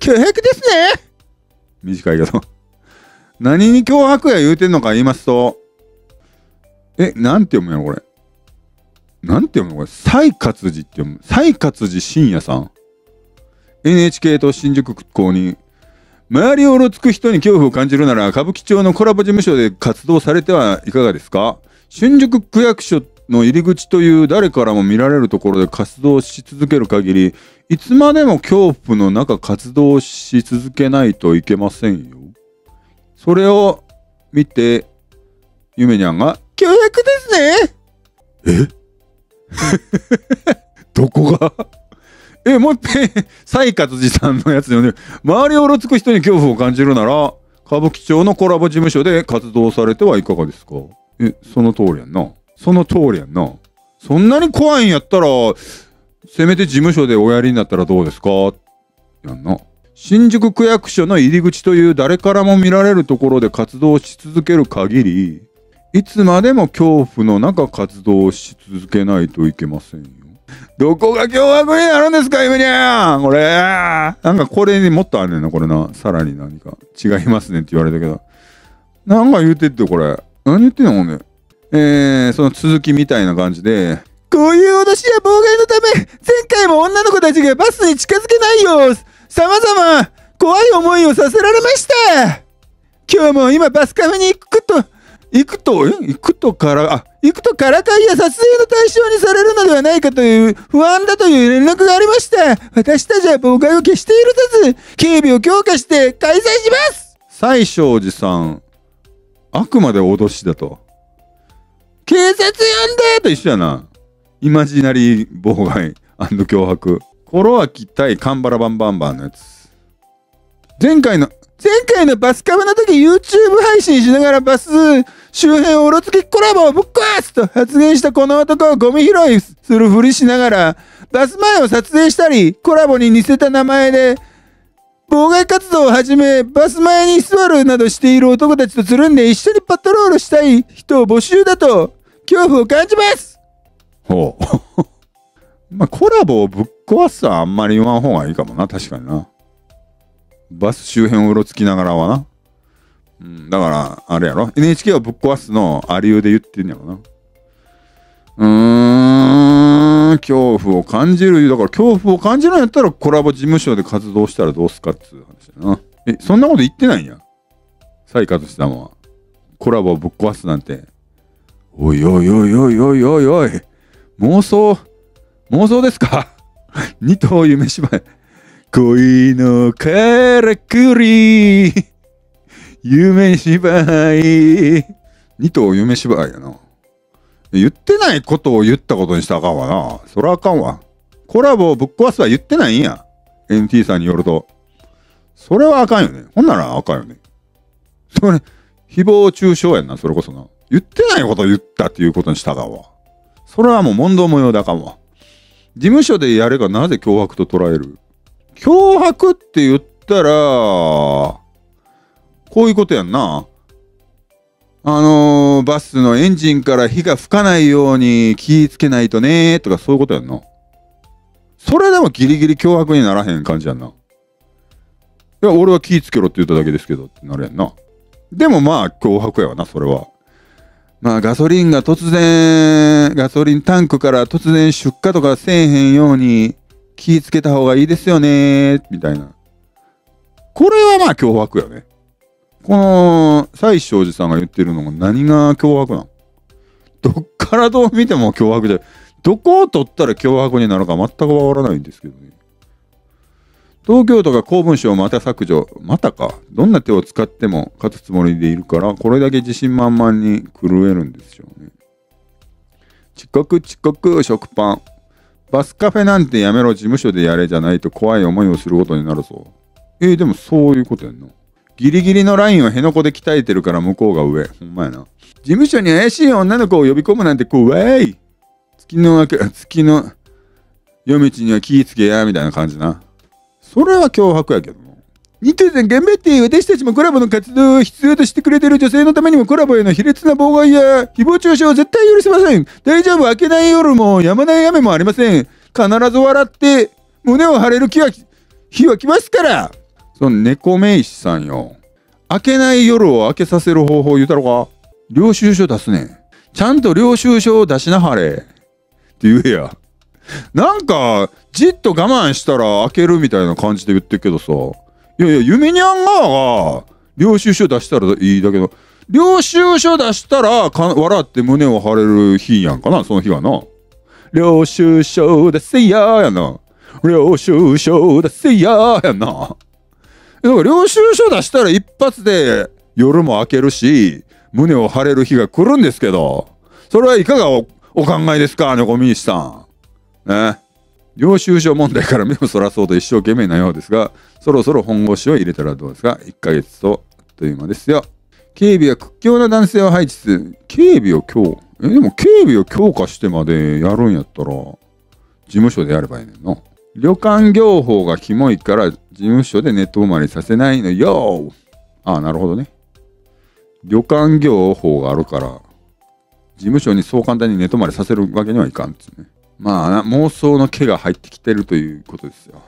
脅迫ですね短いけど。何に脅迫や言うてんのか言いますと、え、なんて読むんやろ、これ。なんて読むのこれ。西勝寺って読む。西勝寺深夜さん。NHK と新宿空港に、周りをうろつく人に恐怖を感じるなら、歌舞伎町のコラボ事務所で活動されてはいかがですか新宿区役所の入り口という誰からも見られるところで活動し続ける限り、いつまでも恐怖の中活動し続けないといけませんよ。それを見て、ゆめにゃんが、脅迫ですねえ？どこが？え、もう一遍、西勝寺さんのやつよね。周りをうろつく人に恐怖を感じるなら、歌舞伎町のコラボ事務所で活動されてはいかがですか？え、その通りやんな。その通りやんな。そんなに怖いんやったら、せめて事務所でおやりになったらどうですか？やんな。新宿区役所の入り口という誰からも見られるところで活動し続ける限り、いつまでも恐怖の中活動し続けないといけませんよ。どこが凶悪になるんですか、ゆめにゃんこれ。なんかこれにもっとあるねんな、これな。さらに何か。違いますねって言われたけど。なんか言うてって、これ。何言ってんのほんで。えー、その続きみたいな感じで。こういう脅しや妨害のため、前回も女の子たちがバスに近づけないよう、様々怖い思いをさせられました今日も今バスカフェに行くと、行くと、え？行くとから、あ、行くとからかいや撮影の対象にされるのではないかという不安だという連絡がありました。私たちは妨害を消しているたず、警備を強化して開催します西正寺さん、あくまで脅しだと。警察呼んでと一緒やな。イマジナリー妨害脅迫。コロアキ対カンバラバンバンバンのやつ。前回の、前回のバスカブの時 YouTube 配信しながらバス周辺をうろつきコラボをぶっ壊すと発言したこの男をゴミ拾いするふりしながらバス前を撮影したりコラボに似せた名前で妨害活動を始めバス前に座るなどしている男たちとつるんで一緒にパトロールしたい人を募集だと恐怖を感じますほう。まあ、コラボをぶっ壊すはあんまり言わん方がいいかもな、確かにな。バス周辺をうろつきながらはな。うん、だから、あれやろ ?NHK をぶっ壊すのありゆうで言ってんやろな。うーん、恐怖を感じる。だから恐怖を感じるんやったらコラボ事務所で活動したらどうすかっつう話やな。え、そんなこと言ってないんや。サイカとしたもんは。コラボをぶっ壊すなんて。おいおいおいおいおいおいおい。妄想、妄想ですか？二頭夢芝居。恋のからくり。夢芝居。二頭夢芝居やな。言ってないことを言ったことにしたらあかんわな。そらあかんわ。コラボをぶっ壊すは言ってないんや。NT さんによると。それはあかんよね。ほんならあかんよね。それ、誹謗中傷やんな、それこそな。言ってないことを言ったっていうことにしたかわ。それはもう問答無用だかも。事務所でやればなぜ脅迫と捉える？脅迫って言ったら、こういうことやんな。あのー、バスのエンジンから火が吹かないように気ぃつけないとねとかそういうことやんな。それでもギリギリ脅迫にならへん感じやんな。いや、俺は気ぃつけろって言っただけですけどってなるやんな。でもまあ脅迫やわな、それは。まあガソリンが突然、ガソリンタンクから突然出荷とかせえへんように気ぃつけた方がいいですよね、みたいな。これはまあ脅迫よね。この、西正寺さんが言ってるのが何が脅迫なん？どっからどう見ても脅迫で、どこを取ったら脅迫になるか全くわからないんですけどね。東京都が公文書をまた削除。またか？どんな手を使っても勝つつもりでいるから、これだけ自信満々に震えるんですよね。遅刻遅刻食パン。バスカフェなんてやめろ事務所でやれじゃないと怖い思いをすることになるぞ。えー、でもそういうことやんな。ギリギリのラインは辺野古で鍛えてるから向こうが上。ほんまやな。事務所に怪しい女の子を呼び込むなんて怖い。月の明け月の夜道には気ぃつけや、みたいな感じな。それは脅迫やけどな。ニトリさん頑張って私たちもコラボの活動を必要としてくれてる女性のためにもコラボへの卑劣な妨害や誹謗中傷を絶対許しません。大丈夫、明けない夜もやまない雨もありません。必ず笑って胸を張れる日は日は来ますからその猫名医師さんよ。開けない夜を開けさせる方法言うたろか。領収書出すね。んちゃんと領収書を出しなはれ。って言えや。なんかじっと我慢したら開けるみたいな感じで言ってるけどさ。いやいや夢にゃんがが領収書出したらいいだけど。領収書出したら笑って胸を張れる日やんかなその日はな。領収書出せややな。領収書出せややな。だから領収書出したら一発で夜も明けるし胸を張れる日が来るんですけどそれはいかがお考えですか猫ミーさん。ね。領収書問題から目をそらそうと一生懸命なようですがそろそろ本腰を入れたらどうですか？1ヶ月とあっという間ですよ。警備は屈強な男性を配置する。警備を強えでも警備を強化してまでやるんやったら事務所でやればいいねんな旅館業法がキモいから事務所でネットまりさせないのよああ、なるほどね。旅館業法があるから、事務所にそう簡単に寝泊まりさせるわけにはいかんっつね。まあ、妄想の毛が入ってきてるということですよ。